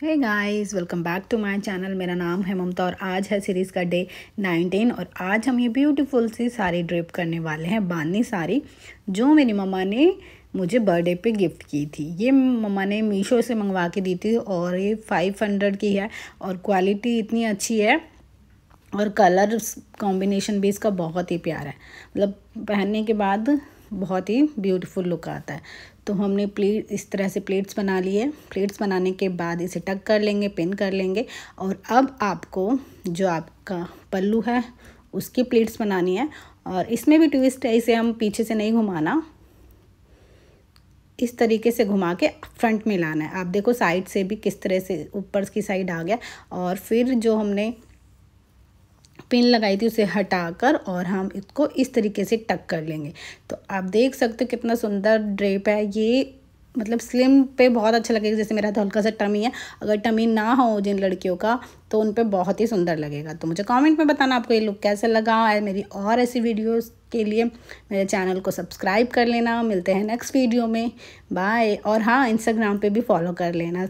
Hey guys welcome back to my channel मेरा नाम है ममता और आज है सीरीज़ का डे 19 और आज हम ये ब्यूटीफुल सी साड़ी ड्रिप करने वाले हैं बानी साड़ी जो मेरी मम्मा ने मुझे बर्थडे पे गिफ्ट की थी। ये मम्मा ने मीशो से मंगवा के दी थी और ये 500 की है और क्वालिटी इतनी अच्छी है और कलर कॉम्बिनेशन भी इसका बहुत ही प्यारा है। मतलब पहनने के बाद बहुत ही ब्यूटीफुल लुक आता है। तो हमने प्लेट, इस तरह से प्लेट्स बना लिए। प्लेट्स बनाने के बाद इसे टक कर लेंगे, पिन कर लेंगे। और अब आपको जो आपका पल्लू है, उसकी प्लेट्स बनानी है। और इसमें भी ट्विस्ट है, इसे हम पीछे से नहीं घुमाना। इस तरीके से घुमा के फ्रंट में लाना है। आप देखो, साइड से भी किस तरह से ऊपर की साइड आ गया। और फिर जो हमने पिन लगाई थी उसे हटाकर और हम इसको इस तरीके से टक कर लेंगे। तो आप देख सकते हो कितना सुंदर ड्रेप है। ये मतलब स्लिम पे बहुत अच्छा लगेगा, जैसे मेरा तो हल्का सा टमी है। अगर टमी ना हो जिन लड़कियों का तो उन पे बहुत ही सुंदर लगेगा। तो मुझे कमेंट में बताना आपको ये लुक कैसा लगा। है मेरी और ऐसी वीडियोस के लिए मेरे चैनल को सब्सक्राइब कर लेना। मिलते हैं नेक्स्ट वीडियो में। बाय और हाँ इंस्टाग्राम पे भी फॉलो कर लेना।